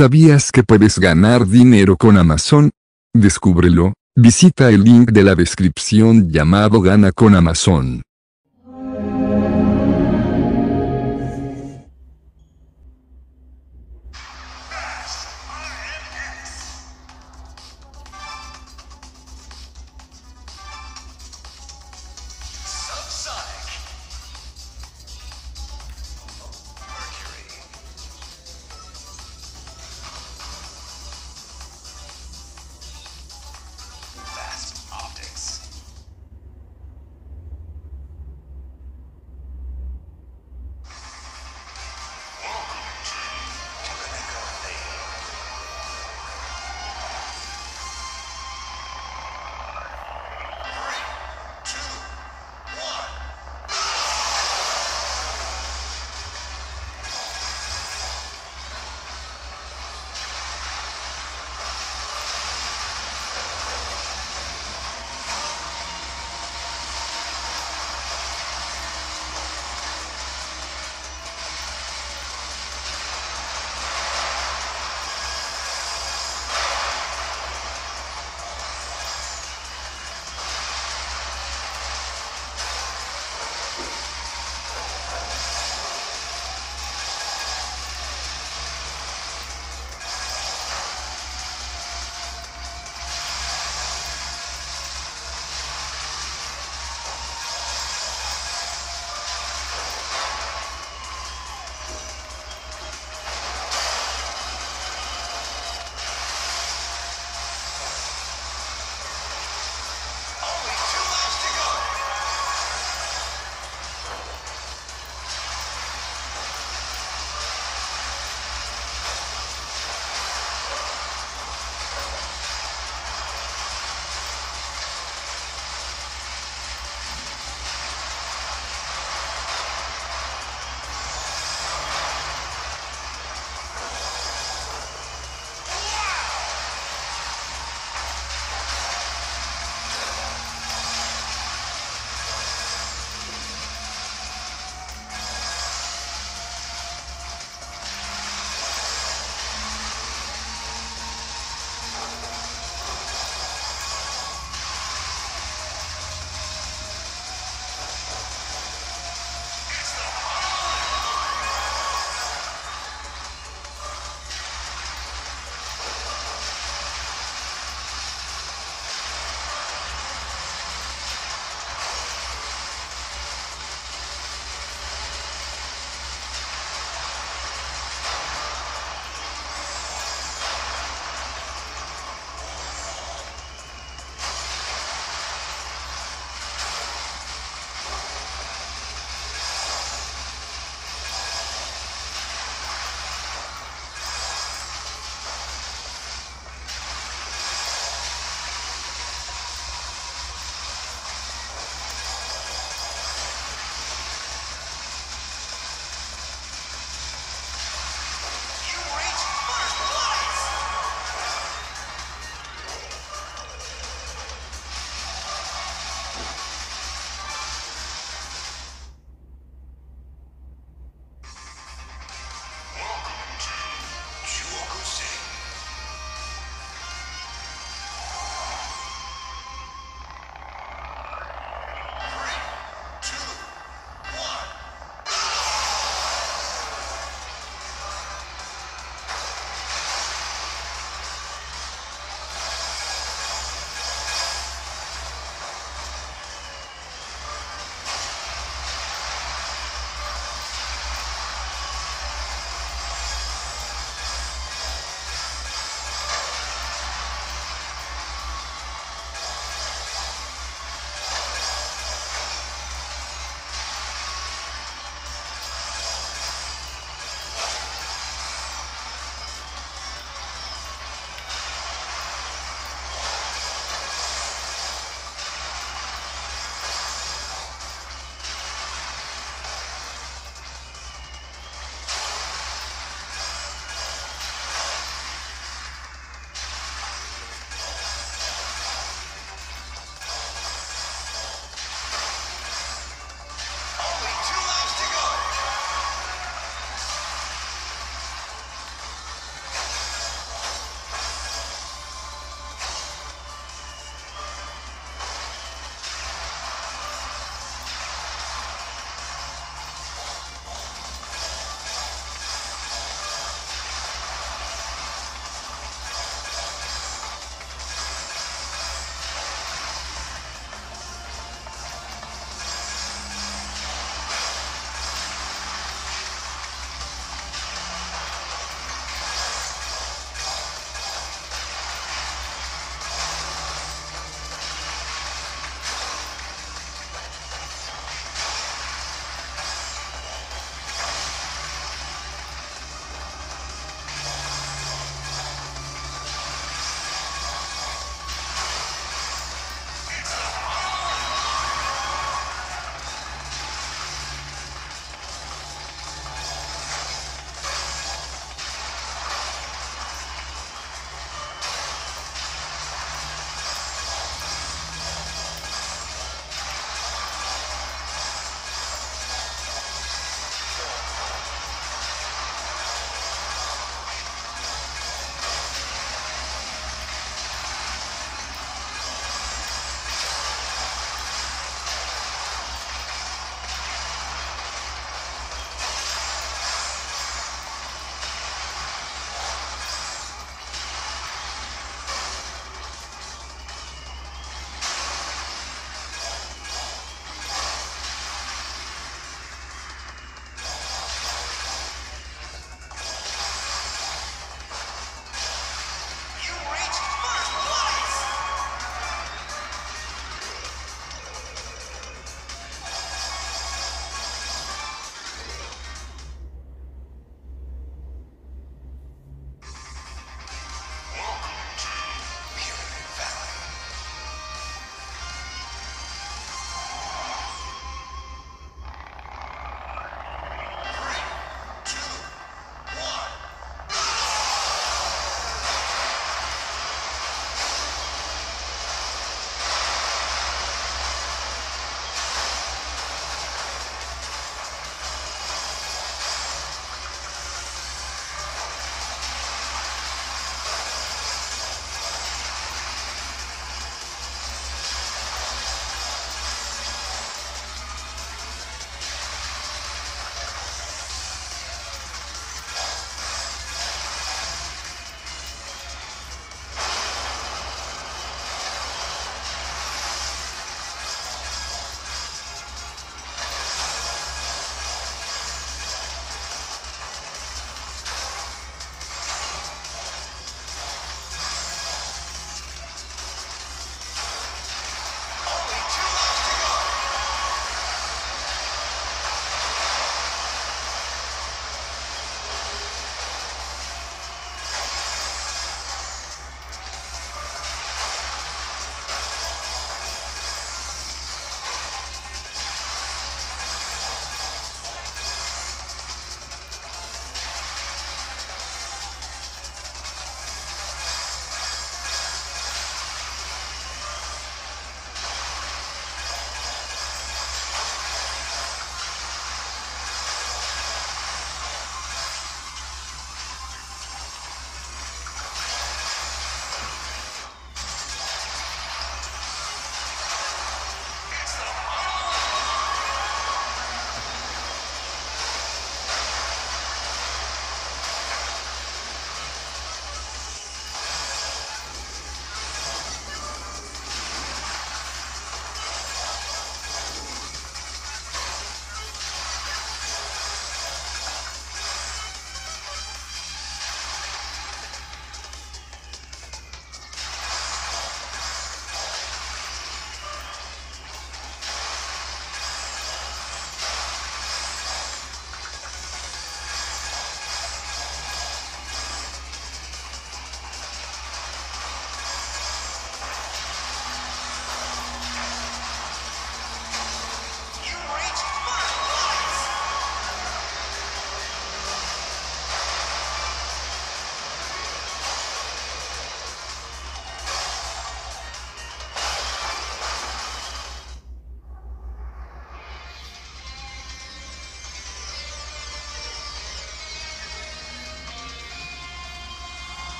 ¿Sabías que puedes ganar dinero con Amazon? Descúbrelo, visita el link de la descripción llamado Gana con Amazon.